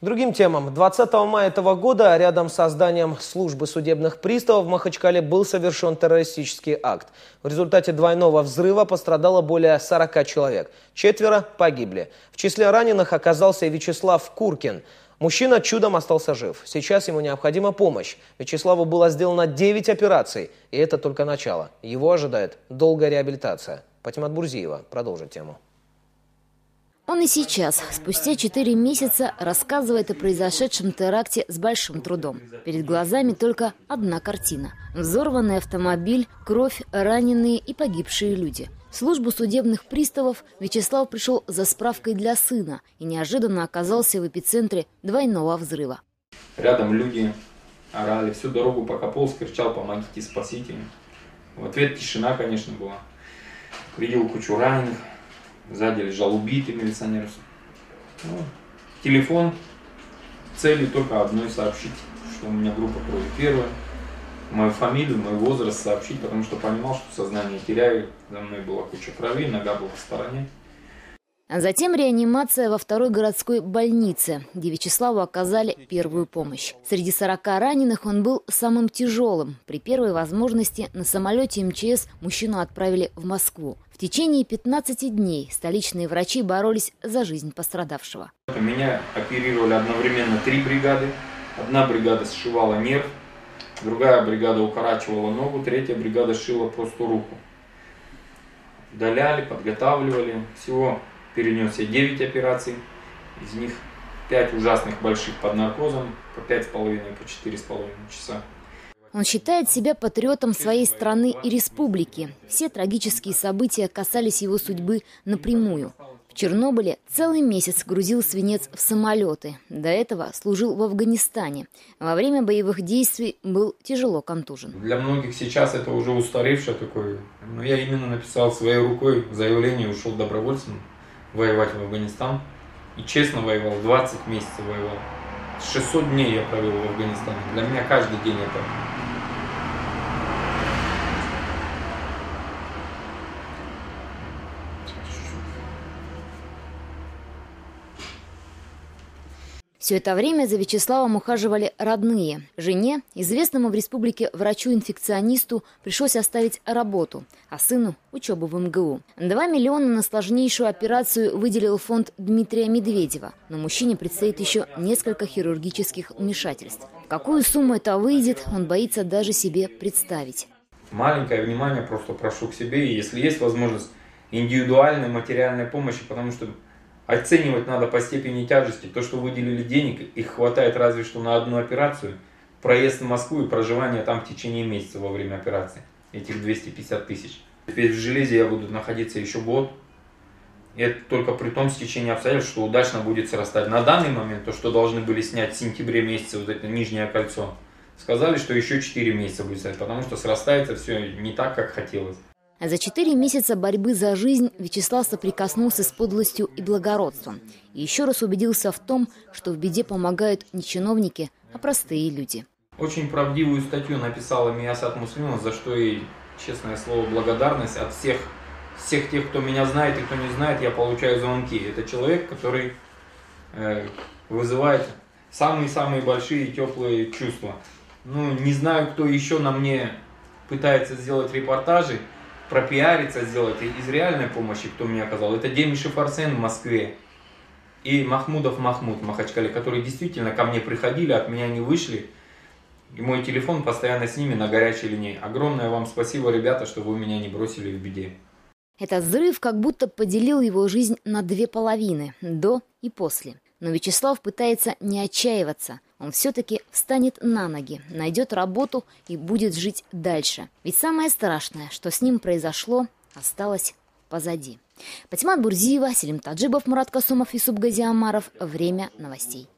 другим темам. 20 мая этого года рядом с зданием службы судебных приставов в Махачкале был совершен террористический акт. В результате двойного взрыва пострадало более 40 человек. Четверо погибли. В числе раненых оказался Вячеслав Куркин. Мужчина чудом остался жив. Сейчас ему необходима помощь. Вячеславу было сделано 9 операций, и это только начало. Его ожидает долгая реабилитация. Патимат Бурзиева продолжит тему. Он и сейчас, спустя четыре месяца, рассказывает о произошедшем теракте с большим трудом. Перед глазами только одна картина. Взорванный автомобиль, кровь, раненые и погибшие люди. В службу судебных приставов Вячеслав пришел за справкой для сына и неожиданно оказался в эпицентре двойного взрыва. Рядом люди орали всю дорогу, пока полз, кричал «помогите, спасите». В ответ тишина, конечно, была. Видел кучу раненых, Сзади лежал убитый милиционер. Ну, телефон. Целью только одной сообщить, что у меня группа крови первая. Мою фамилию, мой возраст сообщить, потому что понимал, что сознание теряю. За мной была куча крови, нога была в стороне. А затем реанимация во второй городской больнице, где Вячеславу оказали первую помощь. Среди 40 раненых он был самым тяжелым. При первой возможности на самолете МЧС мужчину отправили в Москву. В течение 15 дней столичные врачи боролись за жизнь пострадавшего. Меня оперировали одновременно три бригады. Одна бригада сшивала нерв, другая бригада укорачивала ногу, третья бригада сшила просто руку. Удаляли, подготавливали. Всего перенес я 9 операций, из них 5 ужасных больших под наркозом, по 5,5, по 4,5 часа. Он считает себя патриотом своей страны и республики. Все трагические события касались его судьбы напрямую. В Чернобыле целый месяц грузил свинец в самолеты. До этого служил в Афганистане. Во время боевых действий был тяжело контужен. Для многих сейчас это уже устаревшее такое. Но я именно написал своей рукой заявление, ушел добровольцем воевать в Афганистан. И честно воевал, 20 месяцев воевал. 600 дней я провел в Афганистане. Для меня каждый день это Все это время за Вячеславом ухаживали родные. Жене, известному в республике врачу-инфекционисту, пришлось оставить работу, а сыну – учебу в МГУ. Два миллиона на сложнейшую операцию выделил фонд Дмитрия Медведева. Но мужчине предстоит еще несколько хирургических вмешательств. Какую сумму это выйдет, он боится даже себе представить. Маленькое внимание просто прошу к себе, и если есть возможность индивидуальной материальной помощи, потому что Оценивать надо по степени тяжести. То, что выделили денег, их хватает разве что на одну операцию. Проезд в Москву и проживание там в течение месяца во время операции. Этих 250 тысяч. Теперь в железе я буду находиться еще год. И это только при том стечении обстоятельств, что удачно будет срастать. На данный момент, то, что должны были снять в сентябре месяце, вот это нижнее кольцо, сказали, что еще 4 месяца будет снять, потому что срастается все не так, как хотелось. За четыре месяца борьбы за жизнь Вячеслав соприкоснулся с подлостью и благородством. И еще раз убедился в том, что в беде помогают не чиновники, а простые люди. Очень правдивую статью написала Миясат Муслимов, за что и, честное слово, благодарность от всех, всех тех, кто меня знает и кто не знает, я получаю звонки. Это человек, который э, вызывает самые-самые большие теплые чувства. Ну, не знаю, кто еще на мне пытается сделать репортажи, пропиариться, сделать из реальной помощи, кто мне оказал, это Демишев Арсен в Москве и Махмудов Махмуд в Махачкале, которые действительно ко мне приходили, от меня не вышли. И мой телефон постоянно с ними на горячей линии. Огромное вам спасибо, ребята, что вы меня не бросили в беде. Этот взрыв как будто поделил его жизнь на две половины – до и после. Но Вячеслав пытается не отчаиваться. Он все-таки встанет на ноги, найдет работу и будет жить дальше. Ведь самое страшное, что с ним произошло, осталось позади. Патимат Бурзиева, Селим Таджибов, Мурат Касумов и Субгази Амаров. Время новостей.